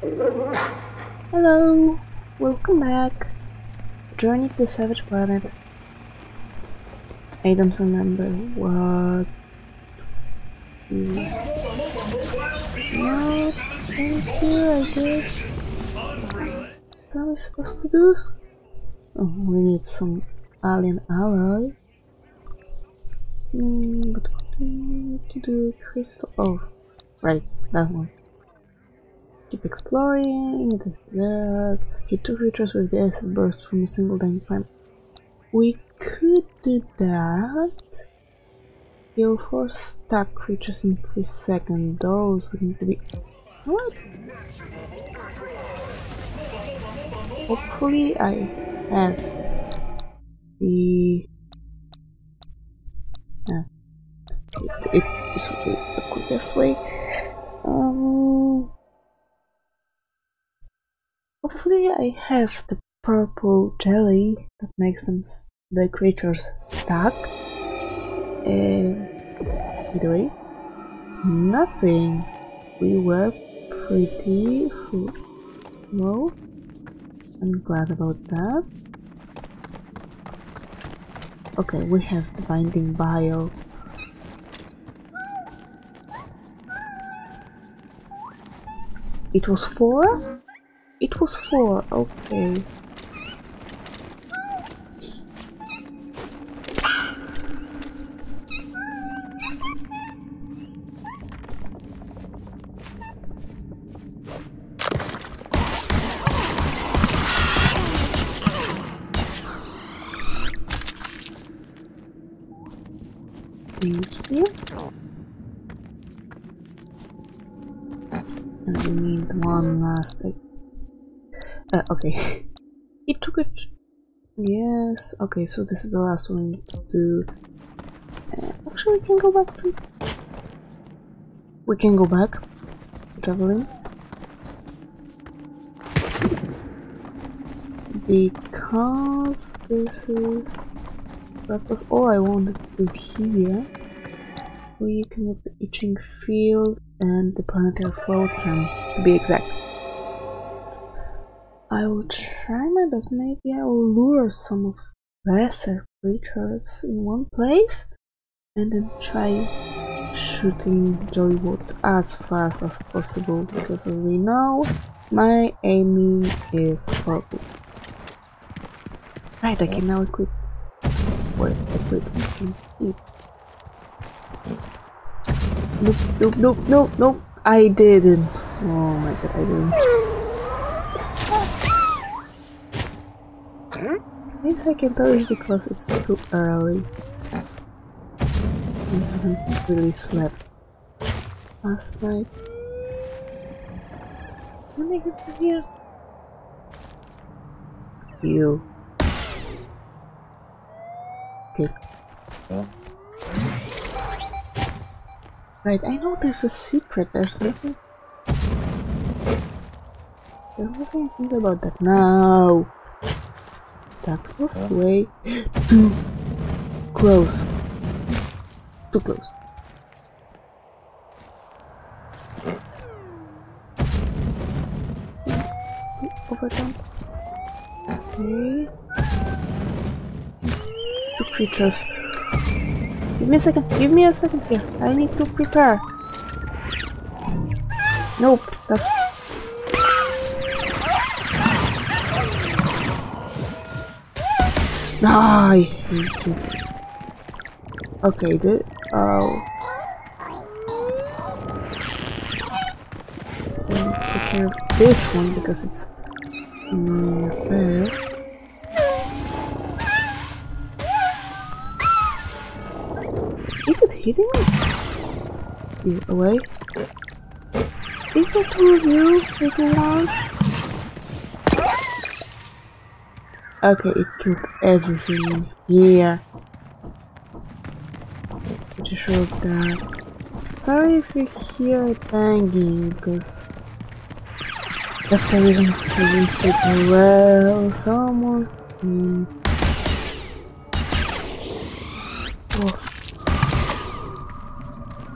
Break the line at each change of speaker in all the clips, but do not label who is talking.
Hello, welcome back. Journey to Savage Planet. I don't remember what. No, thank you, I guess. What are we supposed to do? Oh, we need some alien alloy. Mm, but what do we need to do? Crystal. Oh, right, that one. Keep exploring. That. Hit two creatures with the acid burst from a single dying flame. We could do that. Heal four stuck creatures in three seconds. Those would need to be. What? Hopefully, I have the. Yeah. It, it, this would be the quickest way. Um. Hopefully I have the purple jelly that makes them the creatures stuck. Way, nothing. We were pretty full. Well, I'm glad about that. Okay, we have the binding bio. It was four? It was four, okay. Okay. it took it. Yes. Okay, so this is the last one to. Uh, actually, we can go back to. We can go back. Traveling. Because this is. That was all I wanted to do here. We can look the itching field and the planetary flotsam, to be exact. I will try my best. Maybe I will lure some of lesser creatures in one place and then try shooting Jollywood as fast as possible because as we know my aiming is horrible. Right, I can now equip what equip equip. Nope, nope, nope, nope, nope. I didn't. Oh my god, I didn't. I guess I can tell you because it's too early. I haven't really slept last night. When I get from here? You. Okay. Right, I know there's a secret, there's nothing. There's nothing think about that now. That was way too close. Too close. Over Overjump. Okay. Two creatures. Give me a second. Give me a second here. I need to prepare. Nope. That's You. Okay, the oh. I need to take care of this one because it's annoying first. Is it hitting me? Away? Is there two of you little ones? Okay, it took everything here. Just show that. Sorry if you hear banging, because that's the reason I didn't sleep well. Someone's been. Oh.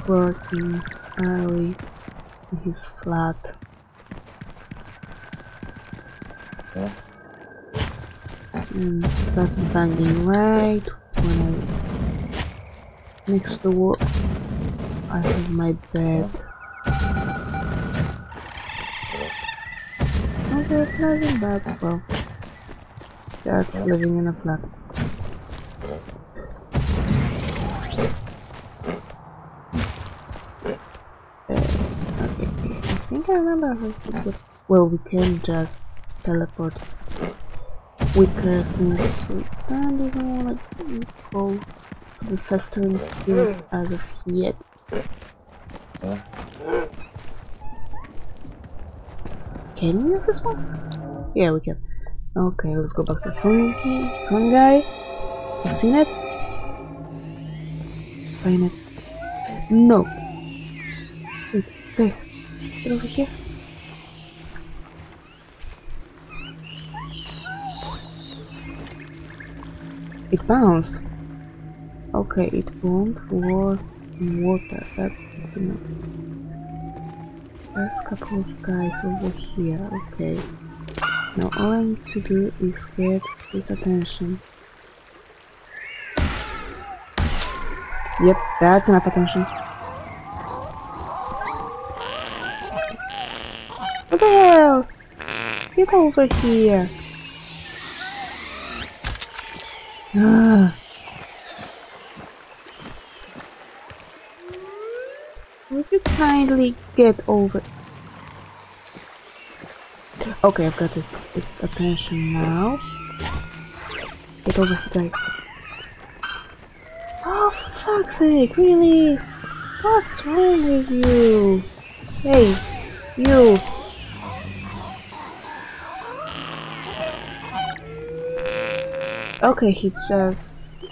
Working early in his flat. Start banging right when I next to the wall I have my bed. It's not very pleasant, but well, that's living in a flat. Uh, I think I remember how to Well, we can just teleport quicker since we don't want to go to the festering fields as of yet. Can we use this one? Yeah, we can. Okay, let's go back to Funky. Fun guy. Have seen it? Sign it. No. Wait, guys. Get over here. It bounced. Okay, it work in water. That There's a couple of guys over here. Okay. Now all I need to do is get his attention. Yep, that's enough attention. the hell? Get over here. Ah. Would you kindly get over? Okay, I've got this its attention now. Get over here, guys. Oh, for fuck's sake, really? What's wrong with you? Hey, you. Okay, he just...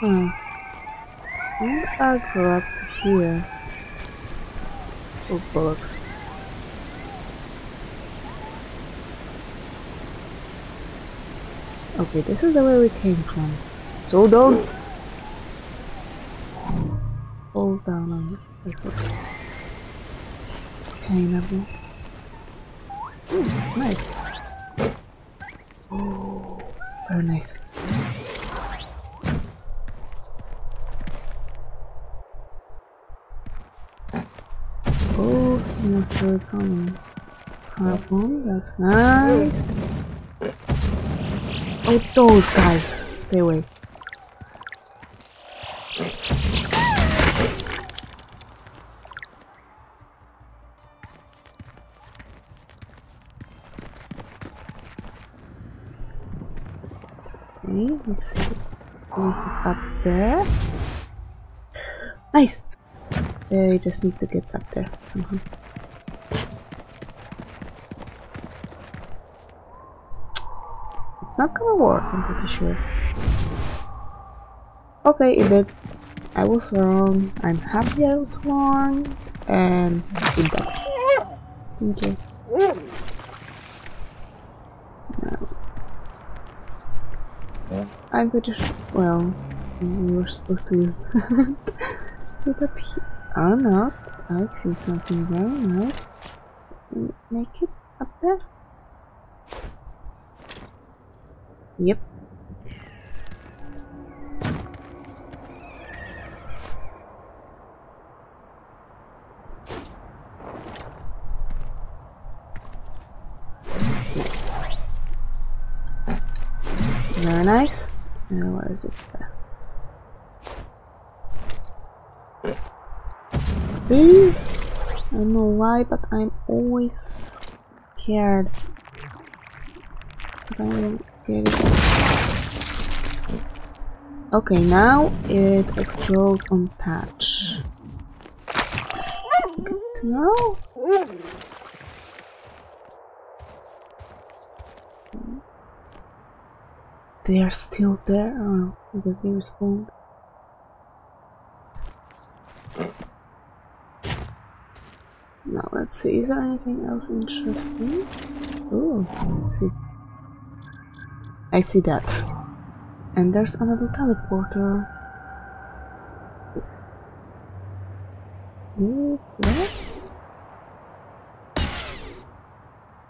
Hmm. And I go up to here. Oh, bullocks. Okay, this is the way we came from. So don't Oh, small silicone carbon. That's nice. Oh, those guys. Stay away. Okay, let's see up there. Nice! Uh, we just need to get up there somehow. It's not gonna work, I'm pretty sure. Okay, it did. I was wrong. I'm happy I was wrong. And it did. Thank you. I'm pretty sure. Well, we were supposed to use that. Get up here. Or not. I see something very nice. Make it up there. Yep. Nice. Very nice. Now where is it there? I don't know why, but I'm always scared. But I don't get it. Okay, now it explodes on touch. Know. They are still there? Oh, because they respond. Now let's see, is there anything else interesting? Oh, see. I see that. And there's another teleporter. What?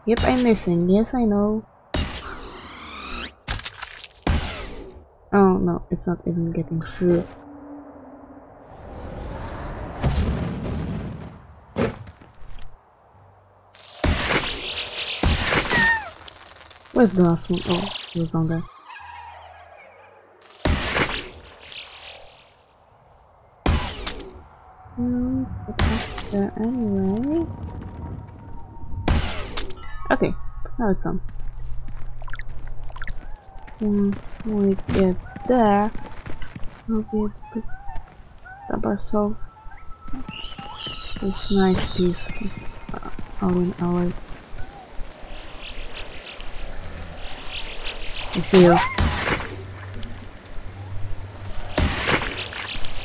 Yep, I'm missing. Yes, I know. Oh no, it's not even getting through. Where's the last one? Oh, it was down there. Hmm. Okay, now it's on. Once we get there, we'll be able to grab ourselves this nice piece of uh, alien alloy. I see you.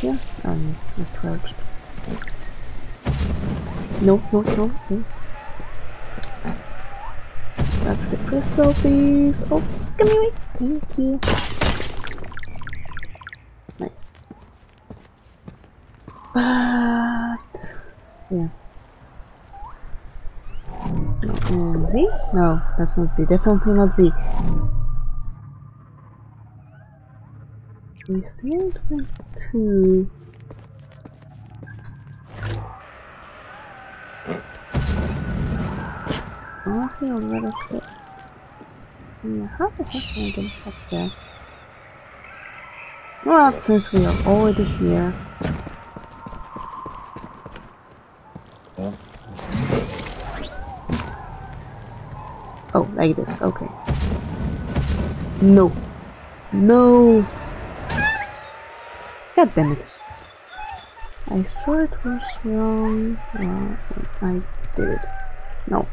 Yeah, I'm approached. No, no, no, no. That's the crystal piece. Oh, come here. Thank you. Nice. But yeah. Uh, Z? No, that's not Z. Definitely not Z. We still went to Honestly, I'd rather stay. Hmm, how the heck can I get up there? Well, since we are already here. Oh, like this, okay. No. No! God damn it. I saw it was wrong. Well, I did it. No.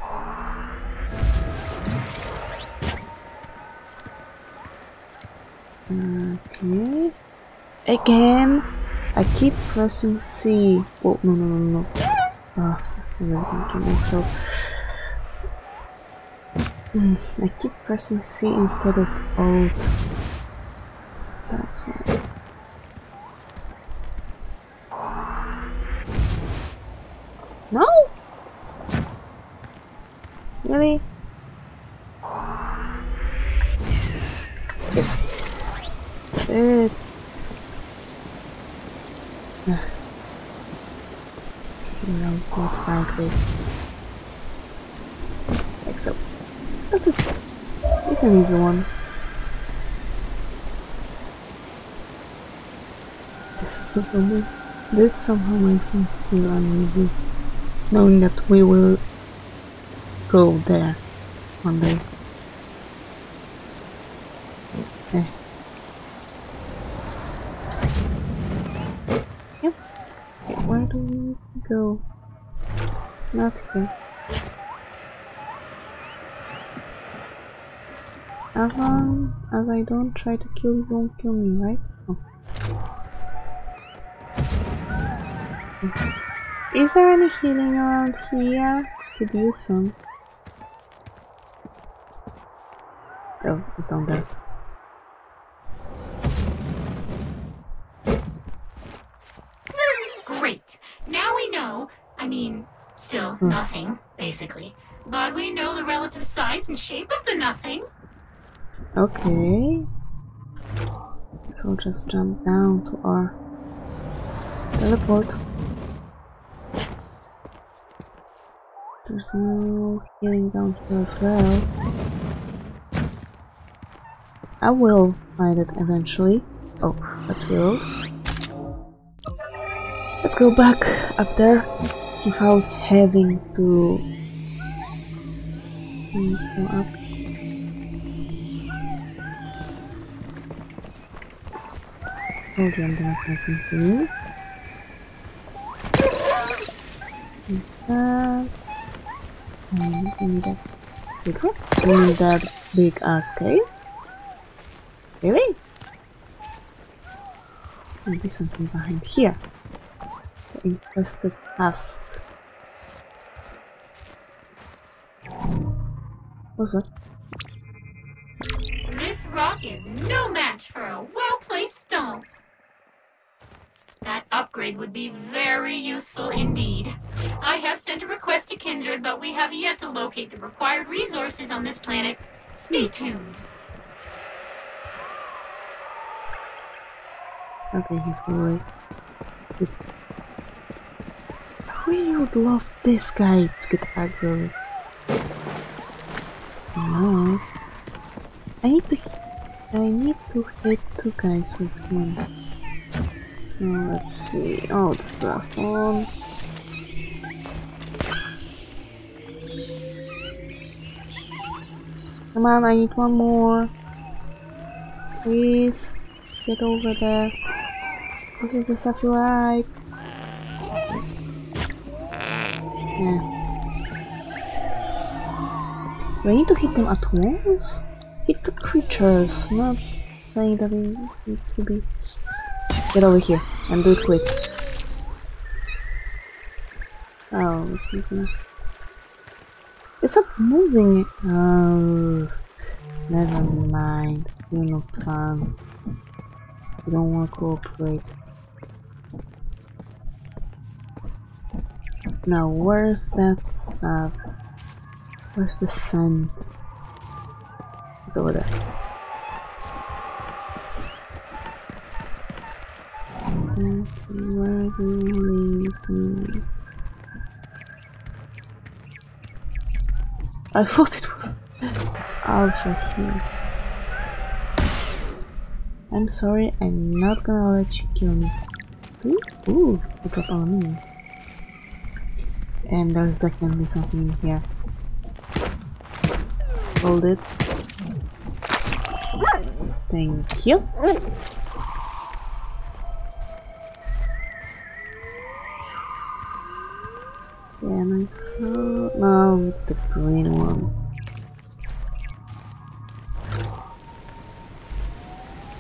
Okay. Again! I keep pressing C. Oh, no, no, no, no. Ah, I'm thinking myself. Mm, I keep pressing C instead of Alt. That's why. Really? Yes. Good. no, not frankly. Like so. This is it's an easy one. This is somehow this somehow makes me feel uneasy. Knowing that we will go there one day. Eh. Okay. Yep. Where do we go? Not here. As long as I don't try to kill you, won't kill me, right? Oh. Is there any healing around here? Could use some. Oh, it's down there.
Great. Now we know, I mean, still hmm. nothing, basically. But we know the relative size and shape of the nothing.
Okay. So we'll just jump down to our teleport. There's no healing down here as well. I will find it eventually. Oh, that's filled. Let's go back up there without having to go up. Okay, I'm gonna find something. Like um, we need a secret. We need that big ass cave. Really? Maybe something behind here. The infested husk. What's that?
This rock is no match for a well-placed stone. That upgrade would be very useful indeed. I have sent a request to Kindred, but we have yet to locate the required resources on this planet. Stay hmm. tuned.
Okay, he's. Good. I would love this guy to get aggro. Nice. I need to I need to hit two guys with him. So let's see. Oh, the last one. Come on, I need one more. Please, get over there. This is the stuff you like. Yeah. Do I need to hit them at once? Hit the creatures, not saying that it needs to be. Get over here and do it quick. Oh, it's not gonna. It's not moving. Oh, never mind. You're not fun. You don't want to cooperate. Now, where's that stuff? Where's the scent? It's over there. Where do you leave me? I thought it was this alpha here. I'm sorry, I'm not gonna let you kill me. Ooh, ooh we got aluminium. And there's definitely something in here. Hold it. Thank you. Yeah, and I saw... No, it's the green one.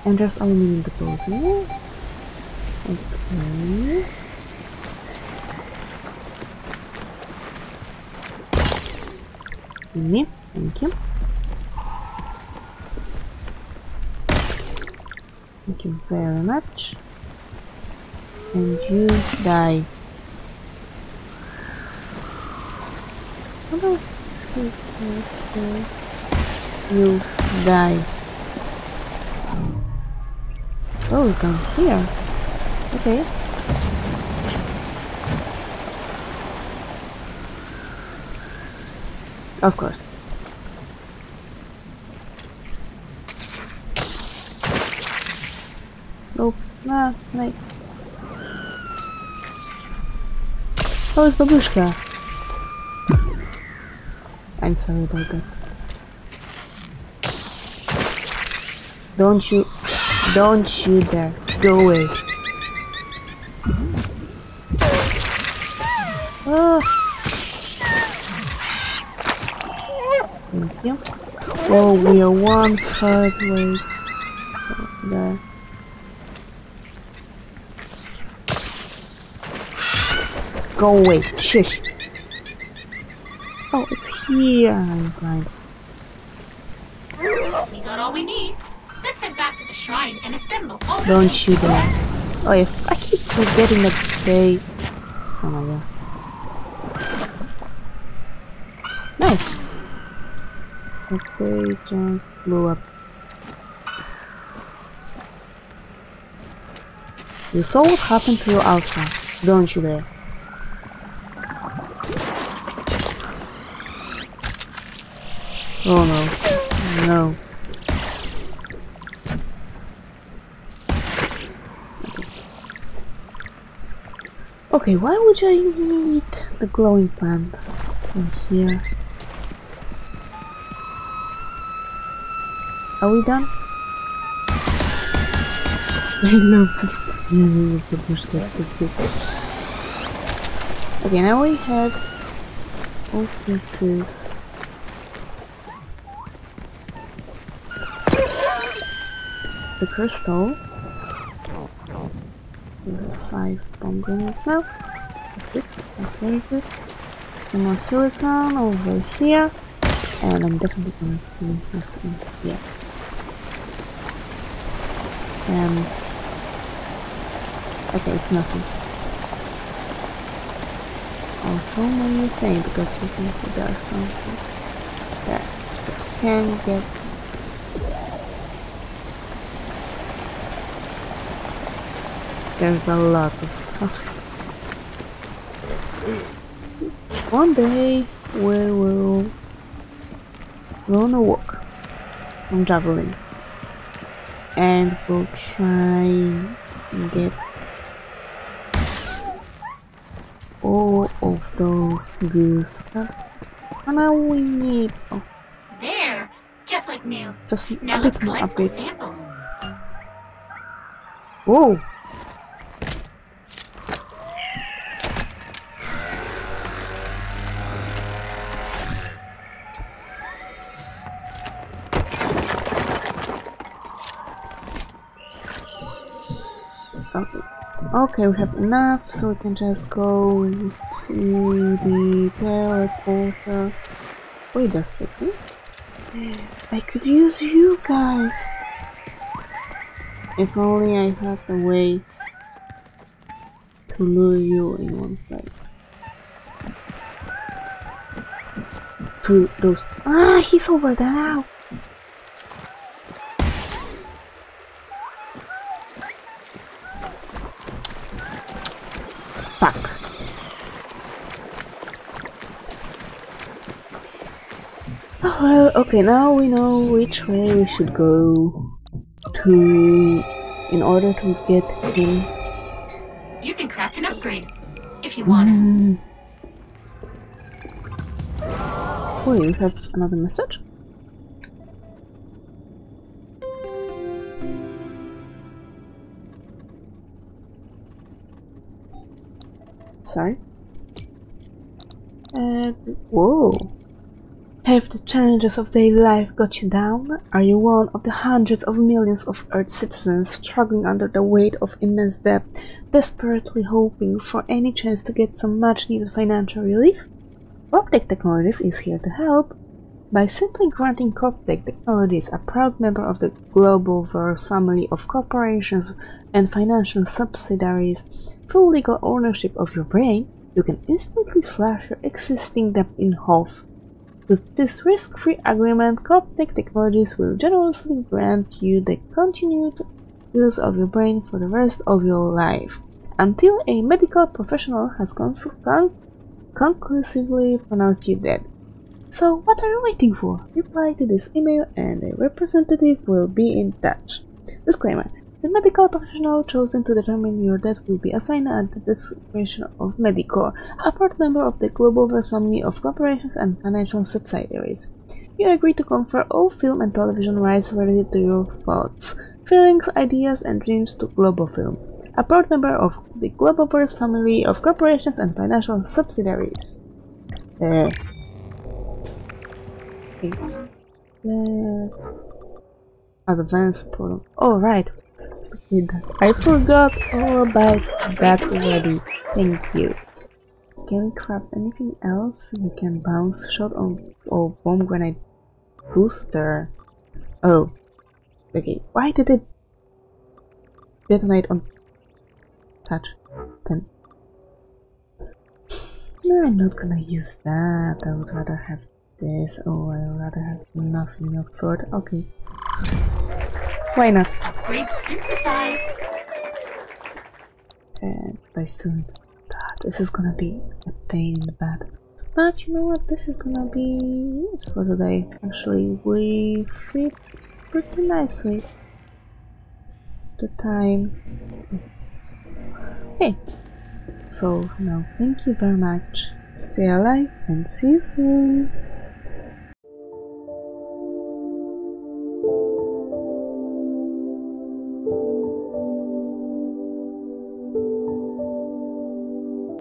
And there's aluminum deposit. Okay. Me, thank you. Thank you very much. And you die. What else see? You die. Oh, it's here. Okay. Of course. Nope. Nah, no. Oh, it's Babushka. I'm sorry about that. Don't you... Don't you dare. Go away. We are one third way there. Go away. Shush. Oh, it's here. I'm blind.
We got all we need. Let's head back to the shrine and assemble all
Don't you dare. Oh, if I keep forgetting that they... Oh my god. Nice. But they just blew up. You saw what happened to your alpha, don't you dare? Oh no. No. Okay, why would I need the glowing plant in here? Are we done? I love this the bush, that's so cute. Okay, now we have all pieces. The crystal. We have five bomb grenades now. That's good. That's very good. Some more silicon over here. And I'm definitely gonna see what's in here. Um, Okay, it's nothing. Also many things because we can see there's something. There. Just can't get There's a lot of stuff. One day we will on a walk from javelin and we'll try and get all of those goose. And now we need oh,
There, just like new.
just
Now
a bit more updates. Whoa! Okay, we have enough, so we can just go to the teleporter. Wait a second. I could use you guys. If only I had a way to lure you in one place. To those. Ah, he's over there now! Fuck. Oh well, okay, now we know which way we should go to in order to get him.
You can craft an upgrade if you want it.
Mm. Wait, we have another message? Sorry? Uh, whoa. Have the challenges of daily life got you down? Are you one of the hundreds of millions of Earth citizens struggling under the weight of immense debt, desperately hoping for any chance to get some much needed financial relief? Coptech Technologies is here to help. By simply granting Coptech Technologies, a proud member of the Globalverse family of corporations and financial subsidiaries, full legal ownership of your brain, you can instantly slash your existing debt in half. With this risk-free agreement, Coptech Technologies will generously grant you the continued use of your brain for the rest of your life, until a medical professional has con- conclusively pronounced you dead. So what are you waiting for? Reply to this email and a representative will be in touch. Disclaimer. The medical professional chosen to determine your death will be assigned at the discretion of Medicore, a part member of the Globalverse family of corporations and financial subsidiaries. You agree to confer all film and television rights related to your thoughts, feelings, ideas, and dreams to Globofilm, a proud member of the Globalverse family of corporations and financial subsidiaries. Uh, okay. Let's advance program. Oh right. I forgot all about that already. Thank you. Can we craft anything else? We can bounce shot on or bomb grenade booster. Oh, okay. Why did it detonate on touch pen? No, I'm not gonna use that. I would rather have this. Oh, I rather have nothing of sort. Okay. Why not?
Upgrade synthesized.
And I still need to- God, this is gonna be a pain in the butt. But you know what? This is gonna be it for today. Actually, we fit pretty nicely. The time. Hey. So now, thank you very much. Stay alive and see you soon.